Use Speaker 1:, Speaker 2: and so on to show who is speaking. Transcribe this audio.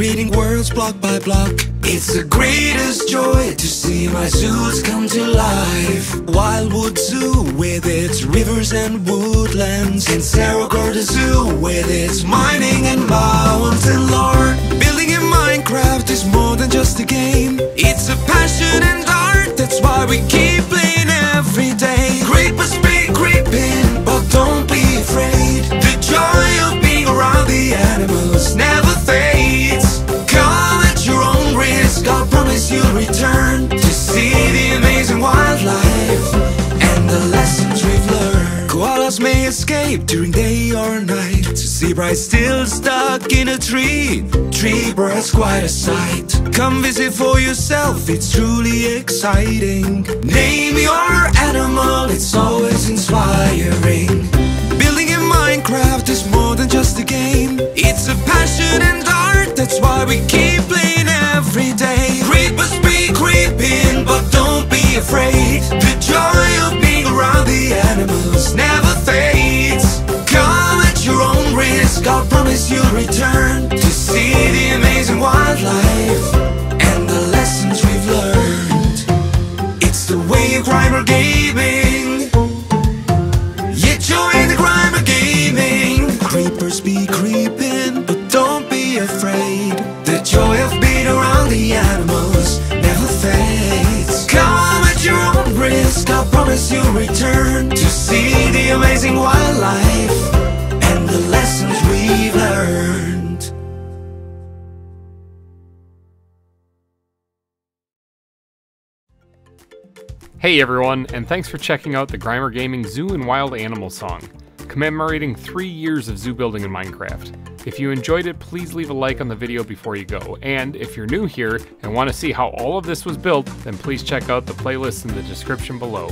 Speaker 1: creating worlds block by block. It's the greatest joy to see my zoos come to life. Wildwood Zoo with its rivers and woodlands, and Cerro Gordo Zoo with its mining and mountain lore. Building Koalas may escape during day or night. Zebra is still stuck in a tree. Tree bird's quite a sight. Come visit for yourself, it's truly exciting. Name your animal, it's always inspiring. Building in Minecraft is more than just a game. It's a passion and art, that's why we keep I promise you'll return to see the amazing wildlife and the lessons we've learned. It's the way of GReimer Gaming. You join the GReimer Gaming. Creepers be creeping, but don't be afraid. The joy of being around the animals never fades. Come at your own risk, I promise you'll return
Speaker 2: Hey everyone, and thanks for checking out the GReimer Gaming Zoo and Wild Animal Song, commemorating three years of zoo building in Minecraft. If you enjoyed it, please leave a like on the video before you go, and if you're new here and want to see how all of this was built, then please check out the playlist in the description below.